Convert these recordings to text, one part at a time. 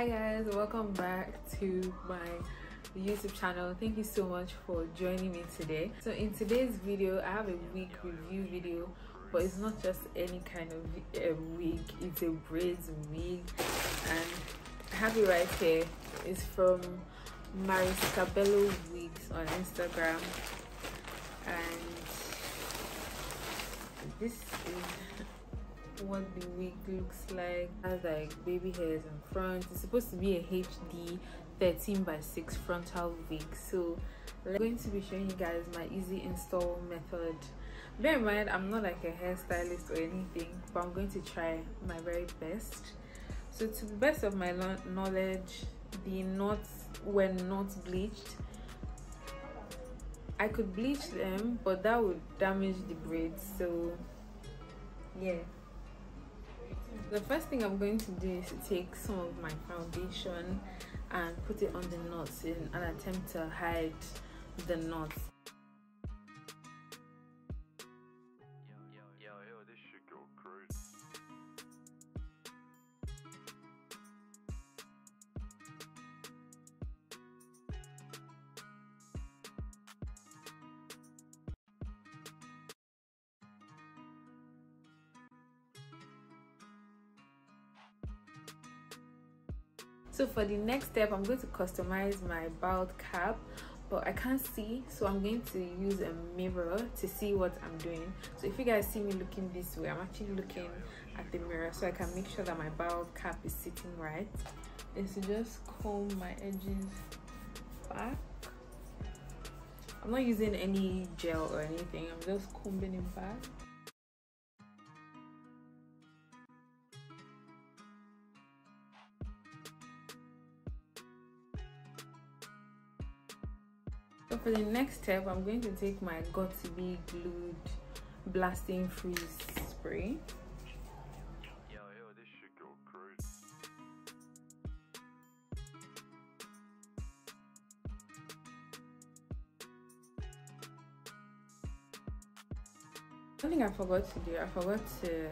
hi guys. Welcome back to my youtube channel. Thank you so much for joining me today. So in today's video i have a wig review video but it's not just any kind of uh, wig it's a braids wig and i have it right here. It's from mariscabello wigs on instagram. And this is what the wig looks like. It has like baby hairs in front. It's supposed to be a hd 13 by 6 frontal wig. So i'm going to be showing you guys my easy install method. Bear in mind i'm not like a hairstylist or anything but i'm going to try my very best. So to the best of my knowledge the knots were not bleached. I could bleach them but that would damage the braids. So yeah the first thing i'm going to do is to take some of my foundation and put it on the knots in an attempt to hide the knots so for the next step i'm going to customize my bald cap but i can't see. So i'm going to use a mirror to see what i'm doing. So if you guys see me looking this way i'm actually looking at the mirror so i can make sure that my bald cap is sitting right. Is to just comb my edges back. I'm not using any gel or anything. I'm just combing it back for the next step, I'm going to take my got to be glued blasting freeze spray. One thing I forgot to do, I forgot to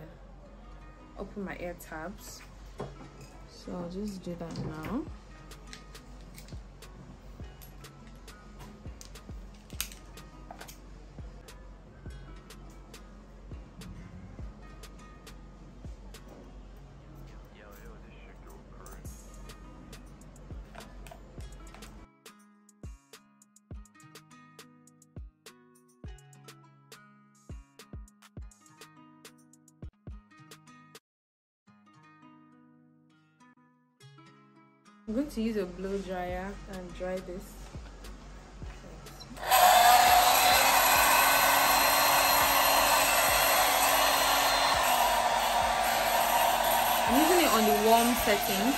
open my ear tabs. So I'll just do that now. I'm going to use a blow dryer and dry this. I'm using it on the warm setting.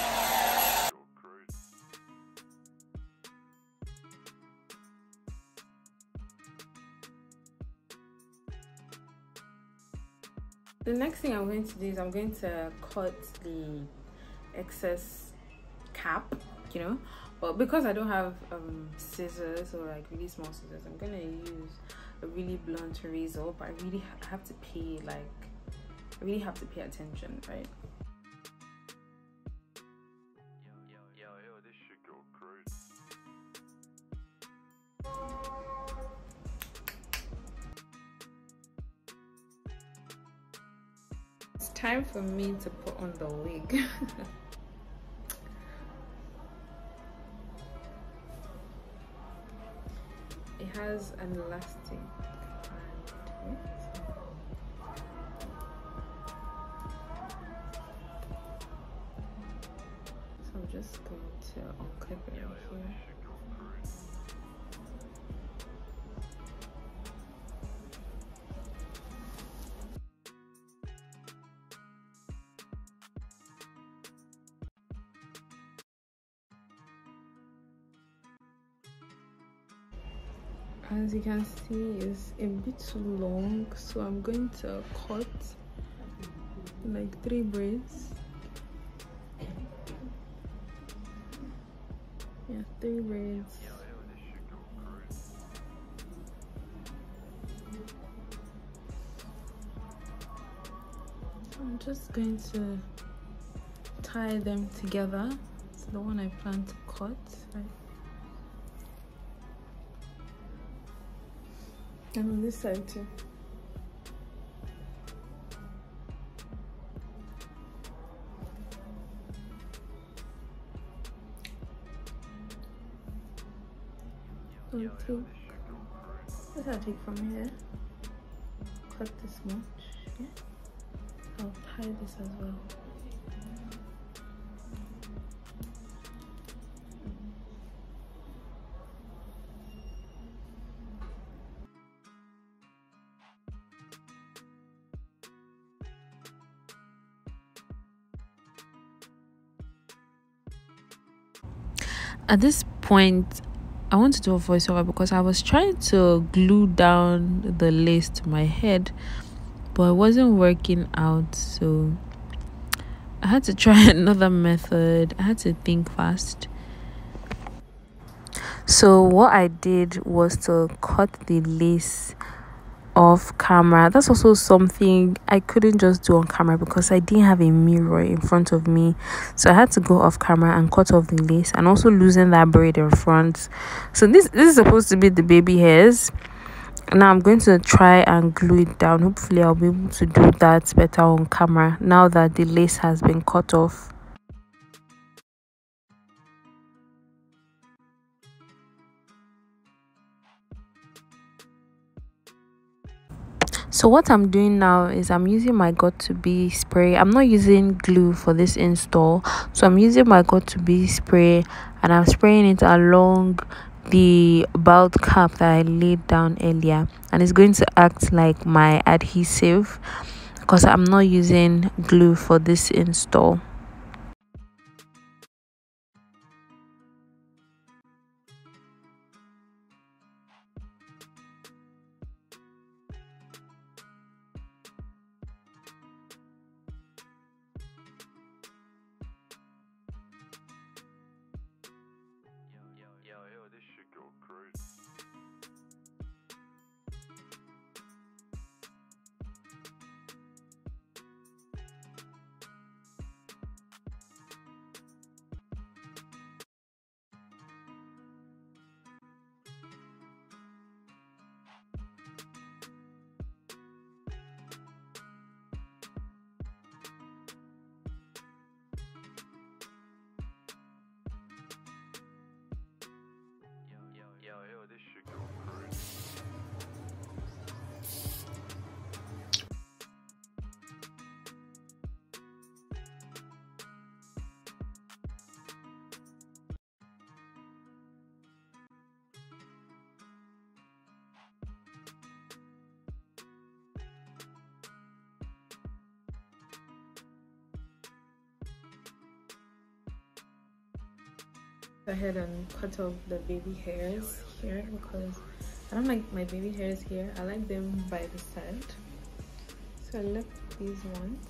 The next thing I'm going to do is I'm going to cut the excess cap you know but because i don't have um, scissors or like really small scissors i'm gonna use a really blunt razor but i really ha have to pay like i really have to pay attention right It's time for me to put on the wig. has an elastic so I'm just going to unclip it right here as you can see is a bit too long so i'm going to cut like three braids yeah three braids i'm just going to tie them together so the one I plan to cut. Right? And on this side too. Take, what i take from here, cut this much, yeah? I'll tie this as well. At this point, I want to do a voiceover because I was trying to glue down the lace to my head, but it wasn't working out. So I had to try another method. I had to think fast. So what I did was to cut the lace off camera. That's also something i couldn't just do on camera because i didn't have a mirror in front of me. So i had to go off camera and cut off the lace and also loosen that braid in front. So this this is supposed to be the baby hairs. Now i'm going to try and glue it down. Hopefully i'll be able to do that better on camera now that the lace has been cut off so what i'm doing now is i'm using my got to be spray. I'm not using glue for this install. So i'm using my got to be spray and i'm spraying it along the bald cap that i laid down earlier. And it's going to act like my adhesive because i'm not using glue for this install ahead and cut off the baby hairs here because I don't like my baby hairs here. I like them by the side. So I left these ones.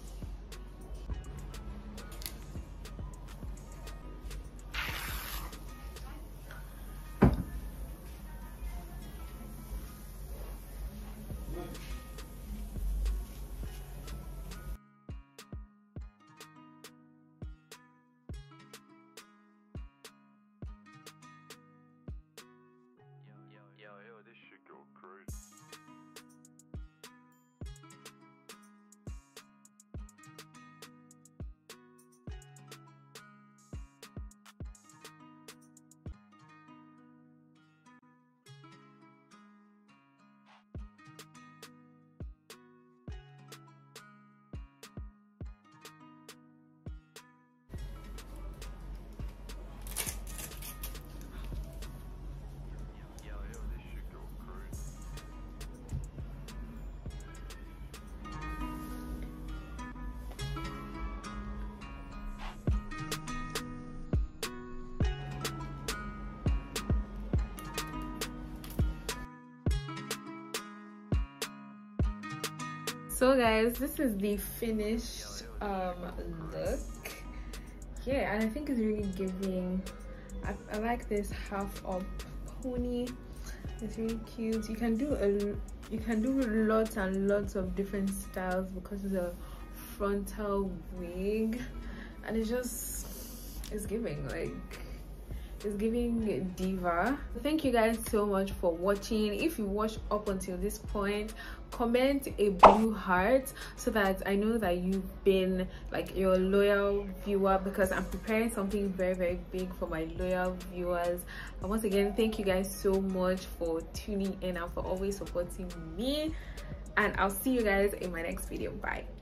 So guys this is the finished um look. Yeah and i think it's really giving i, I like this half up pony. It's really cute. You can do a you can do lots and lots of different styles because it's a frontal wig. And it's just it's giving like it's giving diva. Thank you guys so much for watching. If you watched up until this point comment a blue heart so that i know that you've been like your loyal viewer because i'm preparing something very very big for my loyal viewers. And once again thank you guys so much for tuning in and for always supporting me. And i'll see you guys in my next video. Bye